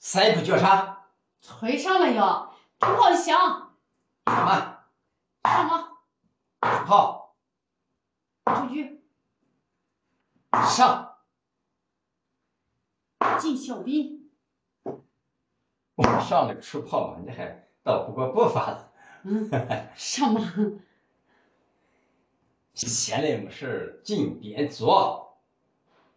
三步脚上，推上了呀，冲炮响，什么？上马，出炮，出局，上。进小兵，我上了个出炮嘛，你还倒不过步伐了。嗯，上马，闲来没事儿进边做，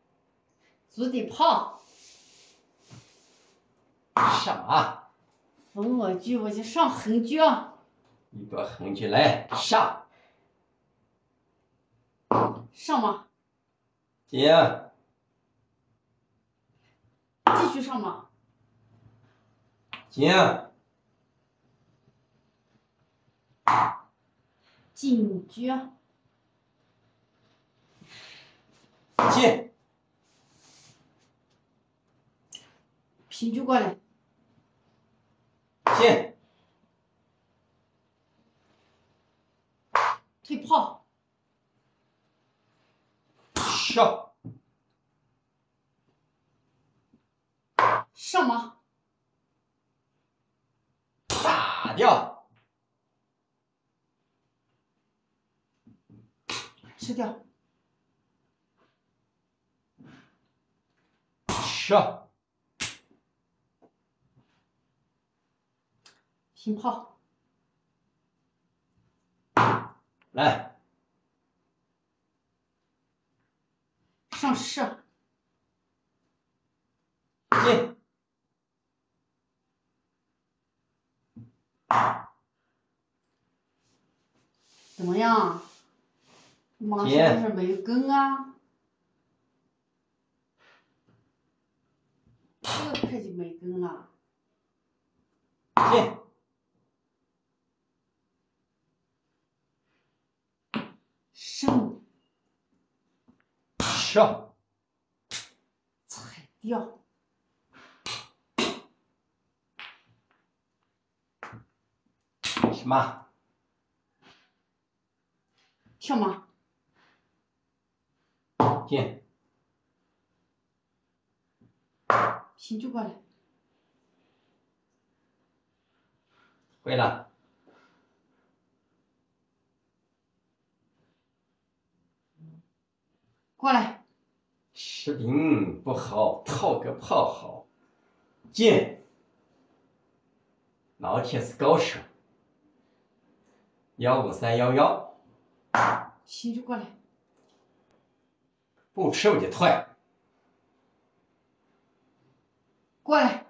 足的炮，上啊，逢我局我就上横局，一个横局来上，上马，进，继续上马，进，进局，进，平局过来，进，退炮，上，上马，打掉，吃掉，上，平炮，来，上市，进，怎么样？马是不是没有跟啊？这个快就没跟了，进，升上，踩掉，什么？跳吗，进，行就过来，会了，过来，吃饼不好，套个炮好，进，老铁是高手，幺五三幺幺，行，就过来，不吃我就退，过来，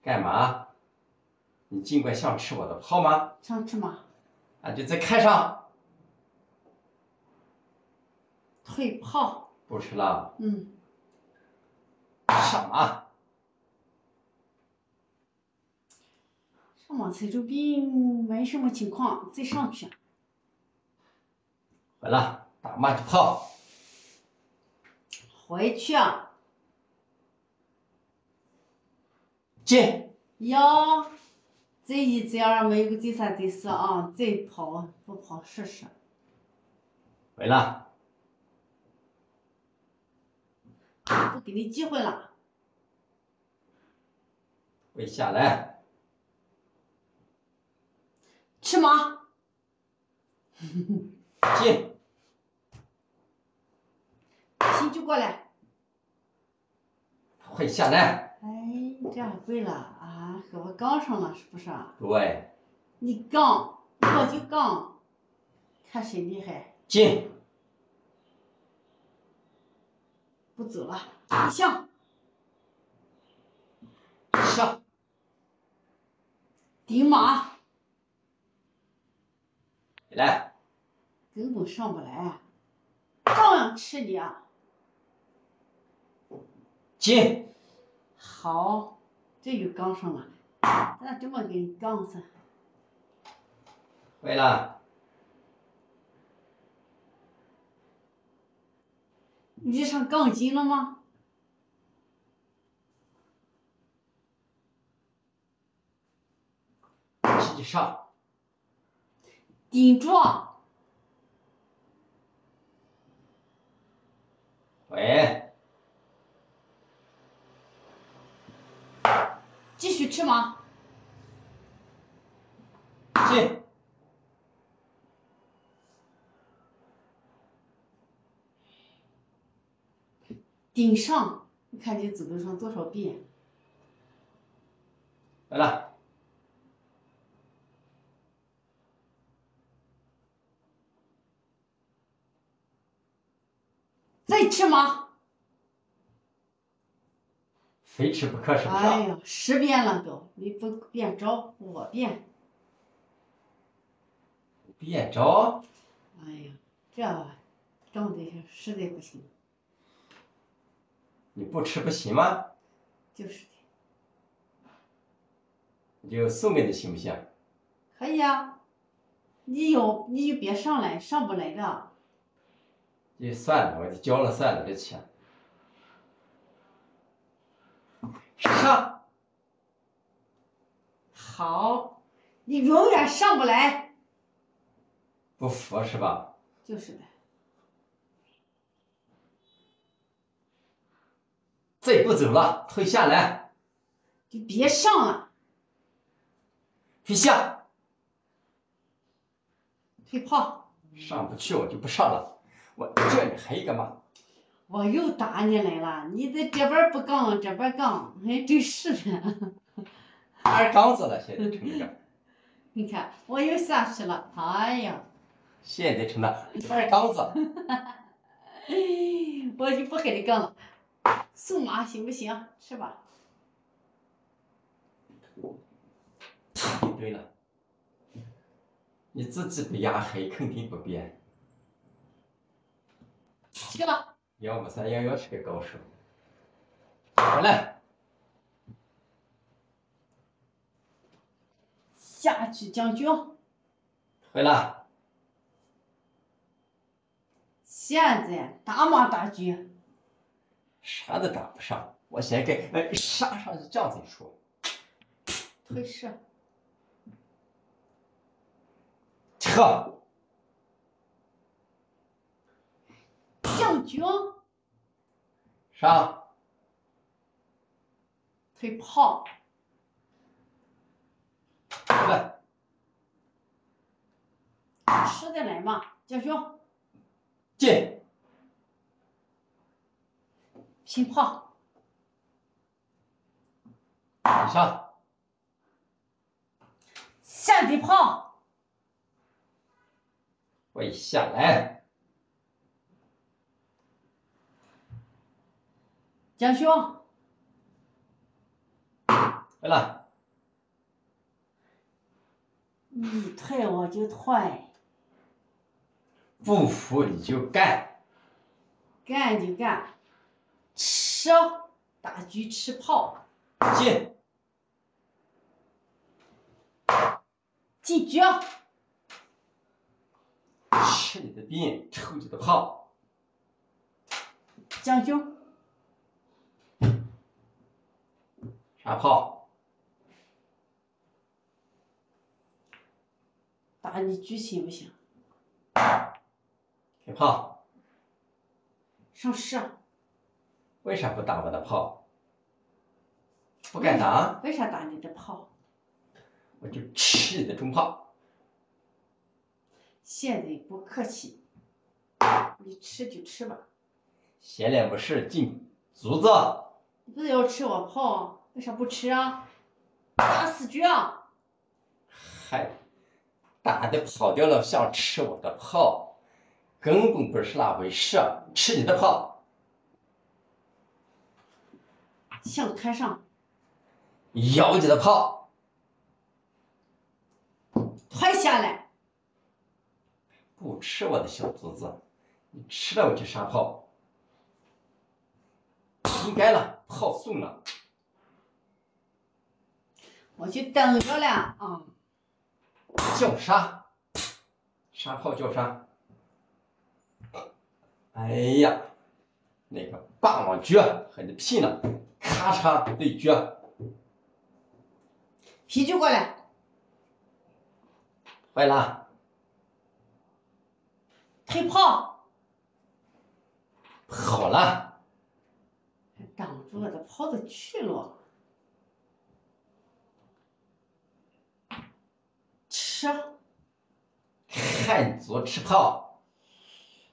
干嘛？你尽管想吃我的炮吗？想吃吗，啊，就再开上，退炮，不吃了，嗯，上马，上马踩住兵没什么情况，再上去，回来，打马就炮，回去啊，进，要再一再二没有个再三再四啊，再跑不跑试试，回来，不给你机会了，回下来，吃吗，进，平局过来。快下来，哎，这样跪了啊？和我杠上了是不是啊？对，你杠，我就杠，看谁厉害。进，不走了，退象，上，顶马，来，根本上不来，照样吃你啊！进，好，这又杠上了，咱这么给你杠上。回来，你这上杠精了吗？上，顶住！喂，继续吃吗？进，顶上，你看你走路上多少遍？来了，再吃吗？非吃不可是不是？哎呀，十遍了都，你不变招，我变。变招，哎呀，这整的是实在不行，你不吃不行吗？就是的。你就送给你行不行？可以啊，你有你就别上来，上不来的。就算了，我就交了算了，别钱。上，好，你永远上不来。不服是吧？就是的，再不走了，退下来，你别上了，退下，退炮。上不去我就不上了。我这你还有一个嘛，我又打你来了，你在这边不杠，这边杠，还真是的。二杠子了，现在成了，你看，我又下去了，哎呀，现在成了二杠子。我就不跟你杠了，送马行不行？是吧？对了，你自己不压黑，肯定不变。去吧，幺五三幺幺是个高手。回来，下去将军，回来，现在打马打车，啥都打不上。我先给哎杀上去，这样再说。退射，撤，将军，上，退炮，来，吃得来吗？将军，进，平炮，你上，下。地炮，我一下来，将军，回来，你退我就退，不服你就干。干就干，吃打狙吃炮，进，进局，吃你的兵，抽你的炮，将军，啥炮？打你狙行不行？开炮。上射，为啥不打我的炮？不敢打，为啥打你的炮？我就吃你的中炮。现在不客气，你吃就吃吧，闲来无事进竹子，你不是要吃我炮，为啥不吃啊？打死局啊！嗨，打的跑掉了，想吃我的炮，根本不是那回事。吃你的炮，向开上，咬你的炮，快下来，不吃我的小竹子，你吃了我就杀炮。应该了，炮送了，我去等着了啊！叫杀，杀炮叫杀。哎呀，那个霸王狙和你拼了，咔嚓，对角！皮酒过来！坏了！退炮！跑了！挡住了，炮都去了。吃！看左吃炮！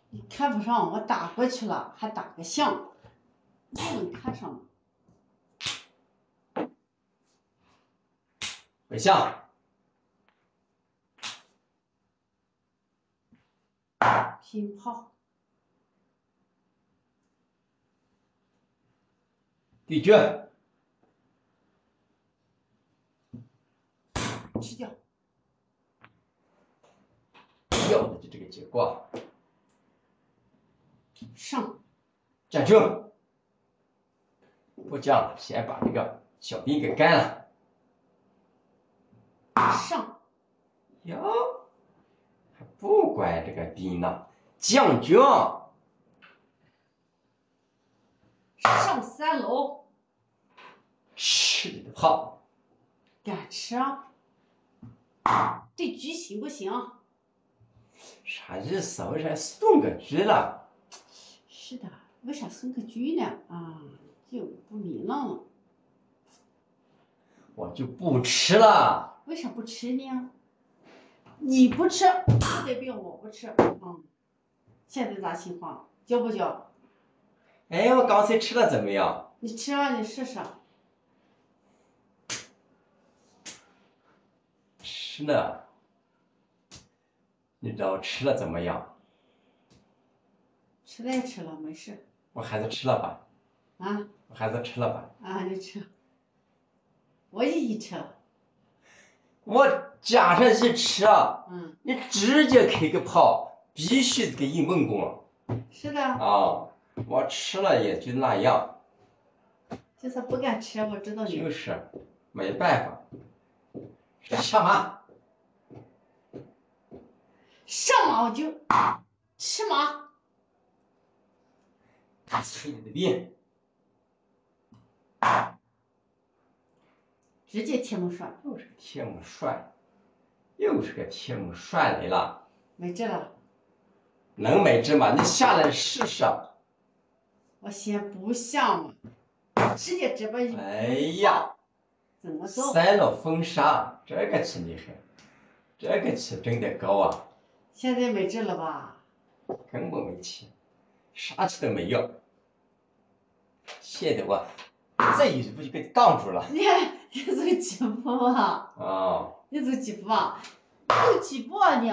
你看不上，我打过去了，还打个相，你能看上吗？吗？回象，拼炮，对决，吃掉，要的就这个结果。上，站住！不犟了，先把这个小兵给干了。上，哟，还不管这个兵呢，将军，上三楼，吃你的炮！敢吃啊？这局行不行？啥意思？为啥送个局了？是的，为啥送个局呢？啊，就不明朗了。我就不吃了。为啥不吃呢？你不吃，不代表我不吃。嗯，现在咋情况？交不交？哎，我刚才吃了怎么样？你吃啊，你试试。吃了，你知道吃了怎么样？吃了也吃了，没事。我孩子吃了吧，啊我还是吃了吧。啊，你吃。我也一吃了。我加上一吃啊，嗯，你直接开个炮，必须得给硬猛攻是的，啊！我吃了也就那样，就是不敢吃，我知道你。就是没办法。上马，上马我就吃马，催你的兵，直接铁木栓，又是个铁木栓，又是个铁木栓来了，没治了。能没治吗？你下来试试。我先不下嘛，直接这边一哎呀，怎么走？三了风沙，这个气厉害，这个气真的高啊，现在没治了吧？根本没气，啥气都没有。现在我再一步就被你挡住了你你走几步啊？啊！你走几步啊？走几步啊你？